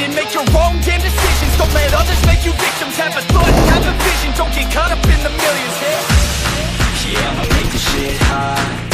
in Make your own damn decisions. Don't let others make you victims. Have a thought, have a vision. Don't get caught up in the millions, yeah. Yeah, I'ma make this shit hot